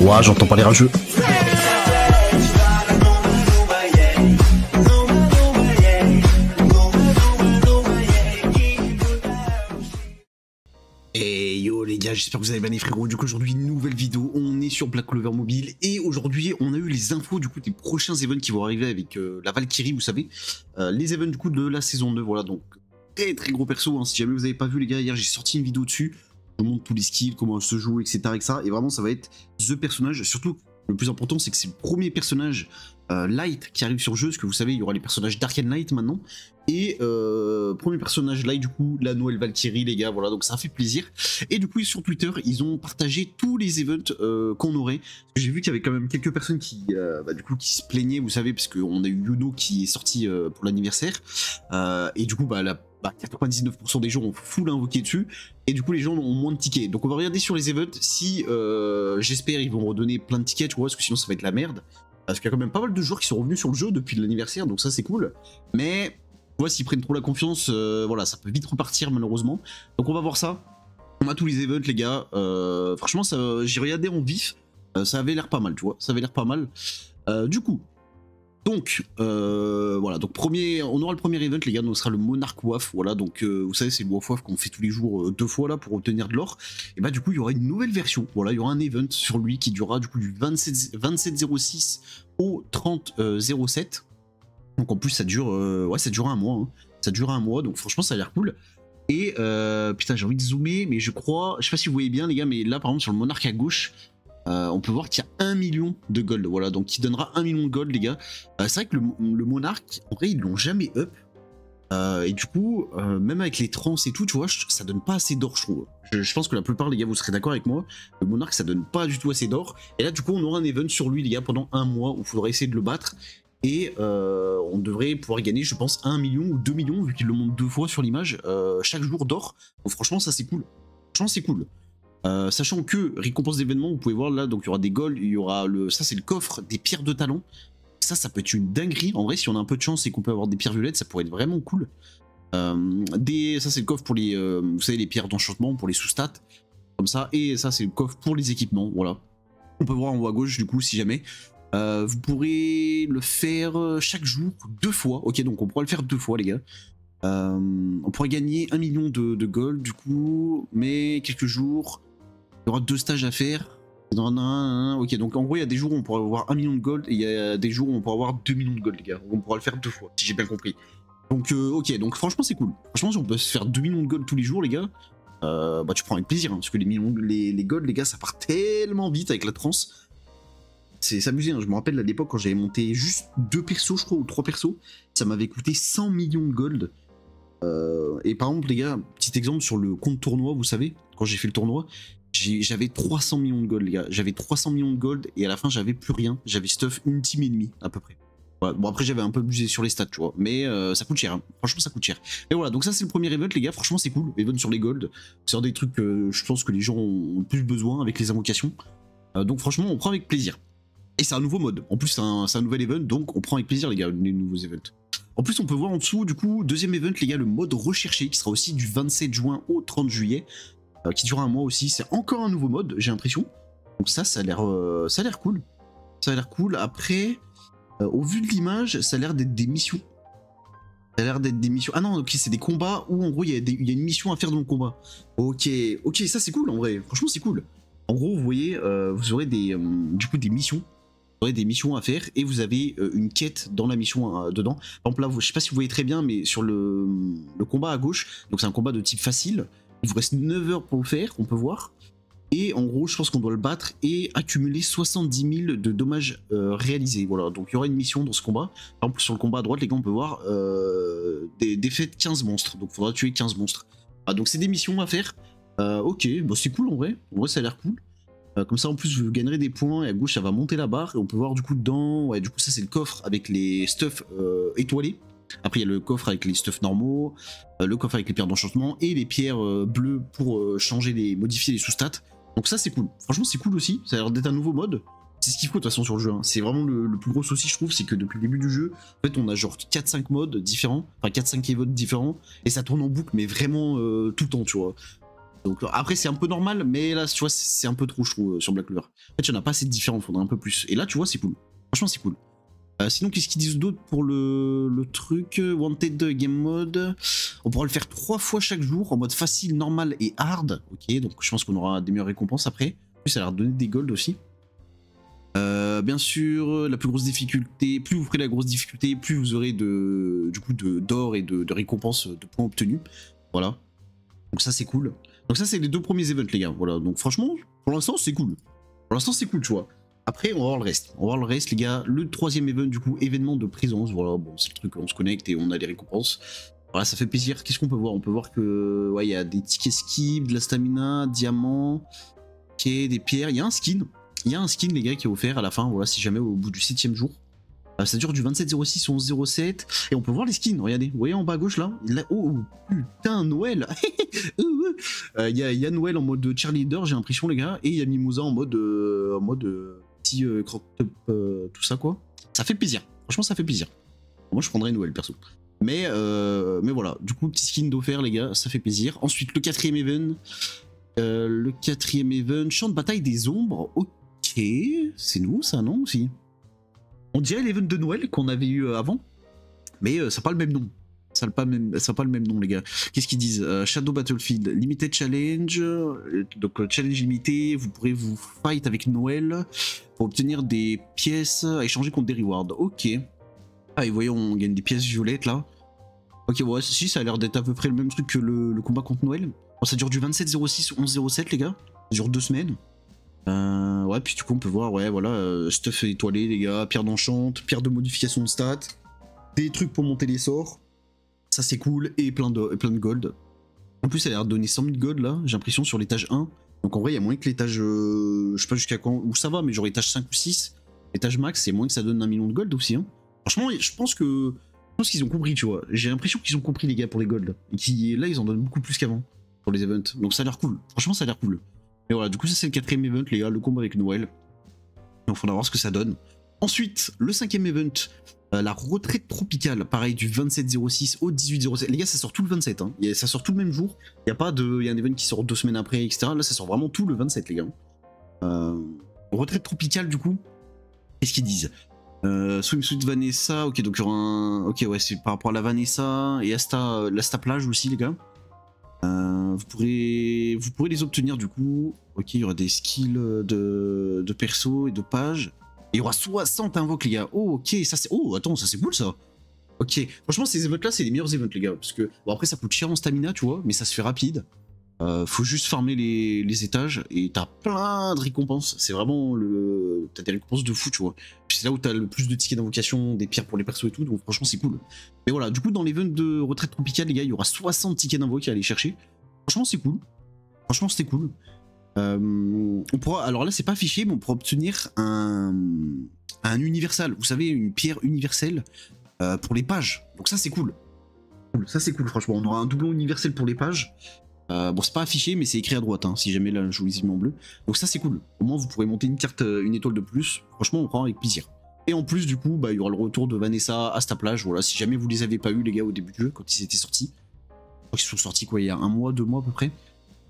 Ouais, j'entends pas les rageux. Et yo les gars, j'espère que vous allez bien les frérots. Du coup aujourd'hui nouvelle vidéo, on est sur Black Clover Mobile et aujourd'hui on a eu les infos du coup des prochains events qui vont arriver avec euh, la Valkyrie, vous savez, euh, les events du coup de la saison 2. Voilà donc très très gros perso. Hein. Si jamais vous avez pas vu les gars, hier j'ai sorti une vidéo dessus. Vous montre tous les skills, comment se joue, etc., etc. Et vraiment ça va être the personnage. Surtout le plus important c'est que c'est le premier personnage Light qui arrive sur jeu, parce que vous savez, il y aura les personnages Dark and Light maintenant. Et euh, premier personnage Light, du coup, la Noël Valkyrie, les gars, voilà, donc ça fait plaisir. Et du coup, sur Twitter, ils ont partagé tous les events euh, qu'on aurait. J'ai vu qu'il y avait quand même quelques personnes qui, bah, du coup, qui se plaignaient, vous savez, parce qu'on a eu Yuno qui est sorti pour l'anniversaire. et du coup, bah, la 99% bah, des gens ont full invoqué dessus et du coup les gens ont moins de tickets donc on va regarder sur les events si j'espère ils vont redonner plein de tickets tu vois parce que sinon ça va être la merde parce qu'il y a quand même pas mal de joueurs qui sont revenus sur le jeu depuis l'anniversaire, donc ça c'est cool. Mais, tu vois, s'ils prennent trop la confiance, euh, voilà, ça peut vite repartir malheureusement. Donc on va voir ça. On a tous les events, les gars. Euh, franchement, j'ai regardé en vif. Euh, ça avait l'air pas mal, tu vois. Ça avait l'air pas mal. du coup, donc, euh, voilà, donc premier, on aura le premier event, les gars, donc ce sera le Monarch WAF, voilà, donc euh, vous savez, c'est le WAF WAF qu'on fait tous les jours euh, deux fois là pour obtenir de l'or, et bah du coup, il y aura une nouvelle version, voilà, il y aura un event sur lui qui durera du coup du 27, 27 au 30 07, donc en plus ça dure, ouais, ça dure un mois, hein. ça dure un mois, donc franchement ça a l'air cool, et putain, j'ai envie de zoomer, mais je crois, je sais pas si vous voyez bien les gars, mais là par exemple sur le Monarch à gauche, euh, on peut voir qu'il y a un million de gold. Voilà, donc qui donnera un million de gold, les gars. Euh, c'est vrai que le, Monarque, en vrai, ils l'ont jamais up. Euh, et du coup, même avec les trans et tout, tu vois, ça donne pas assez d'or, je trouve. Je, pense que la plupart, les gars, vous serez d'accord avec moi. Le Monarque, ça donne pas du tout assez d'or. Et là, du coup, on aura un event sur lui, les gars, pendant un mois où il faudra essayer de le battre. Et on devrait pouvoir gagner, je pense, 1 million ou 2 millions, vu qu'il le montre deux fois sur l'image, chaque jour d'or. Franchement, ça c'est cool. Franchement, c'est cool. Euh, sachant que récompense d'événements, vous pouvez voir là, donc il y aura des golds, il y aura le, ça c'est le coffre des pierres de talent. Ça, ça peut être une dinguerie. En vrai, si on a un peu de chance et qu'on peut avoir des pierres violettes, ça pourrait être vraiment cool. Euh, des, ça c'est le coffre pour les, euh, vous savez, les pierres d'enchantement, pour les sous-stats, comme ça. Et ça c'est le coffre pour les équipements, voilà. On peut voir en haut à gauche du coup, si jamais. vous pourrez le faire chaque jour, deux fois. Ok, donc on pourra le faire deux fois, les gars. on pourrait gagner un million de, de gold du coup, mais quelques jours, il y aura deux stages à faire. Ok, donc en gros, il y a des jours où on pourra avoir 1 million de gold et il y a des jours où on pourra avoir 2 millions de gold, les gars. On pourra le faire deux fois, si j'ai bien compris. Donc, euh, ok, donc franchement, c'est cool. Franchement, si on peut se faire 2 millions de gold tous les jours, les gars, euh, bah tu prends avec plaisir, hein, parce que les, millions, les, les gold, les gars, ça part tellement vite avec la trans. C'est s'amuser, hein. je me rappelle à l'époque quand j'avais monté juste deux persos, je crois, ou trois persos, ça m'avait coûté 100 millions de gold. Euh, et par exemple, les gars, petit exemple sur le compte tournoi, vous savez, quand j'ai fait le tournoi, j'avais 300 millions de gold, les gars. J'avais 300 millions de gold et à la fin, j'avais plus rien. J'avais stuff une team et demi, à peu près. Bon, après, j'avais un peu abusé sur les stats, tu vois. Mais euh, ça coûte cher. Hein. Franchement, ça coûte cher. Et voilà, donc ça, c'est le premier event, les gars. Franchement, c'est cool. Event sur les gold. C'est un des trucs que je pense que les gens ont plus besoin avec les invocations. Euh, donc, franchement, on prend avec plaisir. Et c'est un nouveau mode. En plus, c'est un, un, nouvel event, donc on prend avec plaisir, les gars, les nouveaux events. En plus, on peut voir en dessous, du coup, deuxième event, les gars, le mode recherché, qui sera aussi du 27 juin au 30 juillet. Euh, qui durera un mois aussi. C'est encore un nouveau mode, j'ai l'impression. Donc ça, ça a l'air euh, ça a l'air cool. Ça a l'air cool. Après, euh, au vu de l'image, ça a l'air d'être des missions. Ça a l'air d'être des missions. Ah non, ok, c'est des combats où en gros il y, a une mission à faire dans le combat. Ok, ok, ça c'est cool en vrai. Franchement, c'est cool. En gros, vous voyez, vous aurez des, du coup des missions. Vous aurez des missions à faire et vous avez une quête dans la mission dedans. Par exemple, là, je sais pas si vous voyez très bien, mais sur le, le combat à gauche, donc c'est un combat de type facile. Il vous reste 9 heures pour le faire, on peut voir. Et en gros, je pense qu'on doit le battre et accumuler 70 000 de dommages euh, réalisés. Voilà, donc il y aura une mission dans ce combat. Par exemple, sur le combat à droite, les gars, on peut voir euh, des défaites 15 monstres. Donc il faudra tuer 15 monstres. Ah, donc c'est des missions à faire. Euh, ok, bah, c'est cool en vrai. En vrai, ça a l'air cool. comme ça, en plus, vous gagnerez des points et à gauche, ça va monter la barre. Et on peut voir du coup dedans. Ouais, du coup, ça, c'est le coffre avec les stuff étoilés. Après, il y a le coffre avec les stuff normaux, euh, le coffre avec les pierres d'enchantement et les pierres euh, bleues pour euh, changer les, modifier les sous-stats. Donc ça, c'est cool. Franchement, c'est cool aussi. Ça a l'air d'être un nouveau mode. C'est ce qu'il faut de toute façon sur le jeu. Hein. C'est vraiment le, plus gros souci, je trouve, c'est que depuis le début du jeu, en fait, on a genre 4-5 modes différents, enfin 4-5 évotes différents, et ça tourne en boucle, mais vraiment tout le temps, tu vois. Donc après c'est un peu normal, mais là tu vois c'est un peu trop je trouve sur Black Clover. En fait il n'y en a pas assez de différents, faudrait un peu plus. Et là tu vois c'est cool. Franchement c'est cool. Euh, sinon, qu'est-ce qu'ils disent d'autre pour le, truc Wanted Game Mode? On pourra le faire trois fois chaque jour en mode facile, normal et hard. Ok, donc je pense qu'on aura des meilleures récompenses après. En plus, ça a l'air donner des golds aussi. Euh, bien sûr, la plus grosse difficulté, plus vous ferez la grosse difficulté, plus vous aurez de, du coup d'or et de, de récompenses de points obtenus. Voilà. Donc ça c'est cool. Donc ça c'est les deux premiers events les gars. Voilà. Donc franchement, pour l'instant c'est cool. Pour l'instant c'est cool, tu vois. Après, on va voir le reste. On va voir le reste, les gars. Le troisième event, du coup, événement de présence. Voilà, bon, c'est le truc, on se connecte et on a des récompenses. Voilà, ça fait plaisir. Qu'est-ce qu'on peut voir? On peut voir que, ouais, y a des tickets skip, de la stamina, diamants, des pierres. Il y a un skin. Il y a un skin, les gars, qui est offert à la fin. Voilà, si jamais au bout du septième jour. Euh, ça dure du 27.06 au 11.07 et on peut voir les skins, regardez, vous voyez en bas à gauche là? Oh putain, Noël euh, Il y, a Noël en mode cheerleader, j'ai l'impression les gars, et il y a Mimosa en mode, euh, en mode petit euh, euh, tout ça quoi. Ça fait plaisir. Franchement, ça fait plaisir. Moi, je prendrais Noël perso. Mais, euh, mais voilà, du coup, petit skin d'offert, les gars, ça fait plaisir. Ensuite, le quatrième event. le quatrième event, champ de bataille des ombres. Ok, c'est nous ça, non aussi? On dirait l'event de Noël qu'on avait eu avant, mais ça n'a pas le même nom. Ça pas, pas, le même nom, les gars. Qu'est-ce qu'ils disent? Euh, Shadow Battlefield, Limited Challenge. Euh, donc, euh, challenge limité, vous pourrez vous fight avec Noël pour obtenir des pièces à échanger contre des rewards. Ok. Ah, et voyez, on gagne des pièces violettes là. Ok, ouais, si, ça a l'air d'être à peu près le même truc que le, combat contre Noël. Ça dure du 27-06 au 11-07, les gars. Ça dure deux semaines. ouais, puis du coup, on peut voir, ouais, voilà, stuff étoilé, les gars, pierre d'enchante, pierre de modification de stats, des trucs pour monter les sorts. Ça c'est cool, et plein de, plein de gold. En plus, ça a l'air de donner 100 000 gold là, j'ai l'impression, sur l'étage 1. Donc en vrai, il y a moins que l'étage, euh, je sais pas jusqu'à quand, où ça va, mais genre étage 5 ou 6, l'étage max, c'est moins que ça donne un million de gold aussi. Hein. Franchement, je pense que je pense qu'ils ont compris, tu vois. J'ai l'impression qu'ils ont compris les gars pour les gold. Et qui là, ils en donnent beaucoup plus qu'avant pour les events. Donc ça a l'air cool. Franchement, ça a l'air cool. Et voilà, du coup, ça c'est le quatrième event, les gars, le combat avec Noël. Donc faudra voir ce que ça donne. Ensuite, le cinquième event, euh, la retraite tropicale, pareil, du 27-06 au 18-07. Les gars, ça sort tout le 27, hein. ça sort tout le même jour. Il y a pas de, y un event qui sort deux semaines après, etc. Là, ça sort vraiment tout le 27, les gars. Euh, retraite tropicale, du coup. Qu'est-ce qu'ils disent? Euh, Swimsuit Vanessa, ok, donc il y aura un. Ok, ouais, c'est par rapport à la Vanessa et Asta, l'Asta plage aussi, les gars. Vous, pourrez, vous pourrez les obtenir du coup. Ok, il y aura des skills de, de perso et de page il y aura 60 invoques, les gars. Oh, ok, ça c'est. Oh, attends, ça c'est cool ça. Ok, franchement, ces events là, c'est les meilleurs events, les gars. Parce que, bon, après, ça coûte cher en stamina, tu vois, mais ça se fait rapide. Euh, faut juste farmer les, étages et t'as plein de récompenses. C'est vraiment le. T'as des récompenses de fou, tu vois. C'est là où t'as le plus de tickets d'invocation, des pierres pour les persos et tout, donc franchement, c'est cool. Mais voilà, du coup, dans l'event de retraite tropicale, les gars, il y aura 60 tickets d'invocation à aller chercher. Franchement, c'est cool. Franchement, c'était cool. Euh, on pourra, alors là, c'est pas affiché, mais on pourra obtenir un, un universal. Vous savez, une pierre universelle euh, pour les pages. Donc ça, c'est cool. Ça, c'est cool, franchement. On aura un doublon universel pour les pages. Euh, bon, c'est pas affiché, mais c'est écrit à droite, hein, si jamais là, je vous les en bleu. Donc ça, c'est cool. Au moins, vous pourrez monter une carte, une étoile de plus. Franchement, on prend avec plaisir. Et en plus, du coup, bah, il y aura le retour de Vanessa à plage. Voilà, si jamais vous les avez pas eu, les gars, au début du jeu, quand ils étaient sortis. Je crois qu'ils sont sortis, quoi, il y a un mois, deux mois à peu près.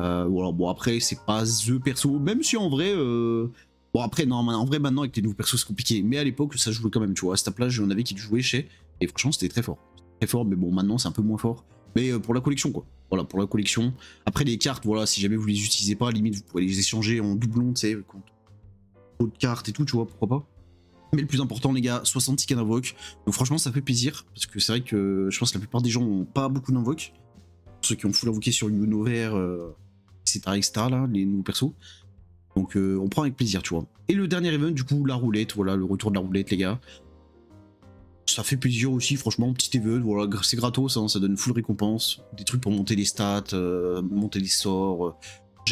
Euh, bon après c'est pas the perso, même si en vrai, euh... bon après non, en vrai maintenant avec les nouveaux persos c'est compliqué, mais à l'époque ça jouait quand même, tu vois, à cette plage j'en avais qui jouaient chez, et franchement c'était très fort, très fort, mais bon maintenant c'est un peu moins fort, mais euh, pour la collection quoi, voilà pour la collection. Après les cartes, voilà, si jamais vous les utilisez pas, limite vous pouvez les échanger en doublon, tu sais, contre d'autres cartes et tout, tu vois, pourquoi pas. Mais le plus important les gars, 60 tickets d'invoque, donc franchement ça fait plaisir, parce que c'est vrai que je pense que la plupart des gens ont pas beaucoup d'invoque, ceux qui ont full invoqué sur Uno vert, euh, etc., là, les nouveaux persos. Donc euh, on prend avec plaisir, tu vois. Et le dernier event, du coup, la roulette, voilà, le retour de la roulette, les gars. Ça fait plaisir aussi, franchement, petit event, voilà, c'est gratos, hein, ça donne full récompense, des trucs pour monter les stats, euh, monter les sorts, euh,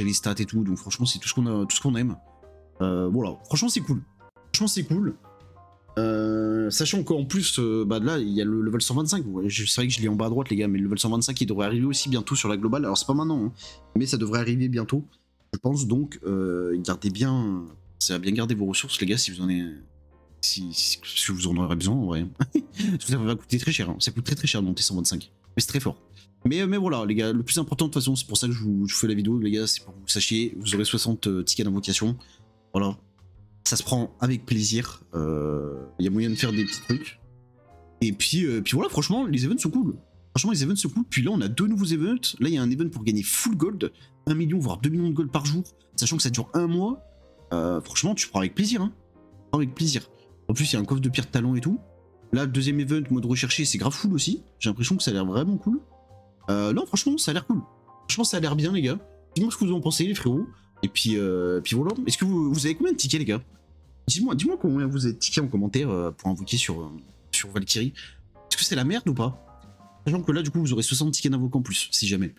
les stats et tout, donc franchement, c'est tout ce qu'on aime. voilà, franchement, c'est cool. Franchement, c'est cool. Sachant qu'en plus, bah là, il y a le level 125. c'est vrai que je l'ai en bas à droite, les gars, mais le level 125 il devrait arriver aussi bientôt sur la globale. Alors, c'est pas maintenant, hein mais ça devrait arriver bientôt. Je pense donc, euh, gardez bien, ça va bien garder vos ressources, les gars, si vous en avez, si, vous en aurez besoin, en vrai. ça va coûter très cher, hein. ça coûte très très cher de monter 125, mais c'est très fort. Mais, mais voilà, les gars, le plus important de toute façon, c'est pour ça que je vous, fais la vidéo, les gars, c'est pour que vous sachiez, vous aurez 60 tickets d'invocation. Voilà. Ça se prend avec plaisir. Il y a moyen de faire des petits trucs. Et puis, puis voilà, franchement, les events sont cool. Franchement, les events sont cool. Puis là, on a deux nouveaux events. Là, il y a un event pour gagner full gold. 1 million, voire 2 millions de gold par jour. Sachant que ça dure un mois. franchement, tu prends avec plaisir. Hein. Avec plaisir. En plus, il y a un coffre de pierre de talent et tout. Là, le deuxième event, mode recherché, c'est grave full aussi. J'ai l'impression que ça a l'air vraiment cool. Euh, non, franchement, ça a l'air cool. Franchement, ça a l'air bien, les gars. Dis-moi ce que vous en pensez, les frérots. Et puis, euh, puis voilà. Est-ce que vous, avez combien de tickets, les gars? Dis-moi dis combien vous avez de tickets en commentaire euh, pour invoquer sur, euh, sur Valkyrie. Est-ce que c'est la merde ou pas? Sachant que là, du coup, vous aurez 60 tickets d'invoquer en plus, si jamais.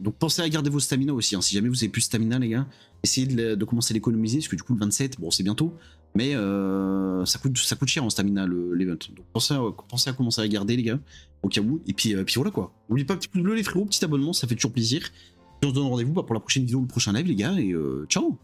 donc pensez à garder vos stamina aussi. Hein. Si jamais vous avez plus de stamina, les gars, essayez de, commencer à l'économiser. Parce que du coup, le 27, bon, c'est bientôt. Mais euh, ça, coûte, ça coûte cher en stamina l'event. Donc pensez à, pensez à commencer à garder, les gars, au cas où. Et puis, puis voilà quoi. N'oubliez pas, petit pouce bleu, les frérots, petit abonnement, ça fait toujours plaisir. On se donne rendez-vous bah, pour la prochaine vidéo, le prochain live, les gars. Et ciao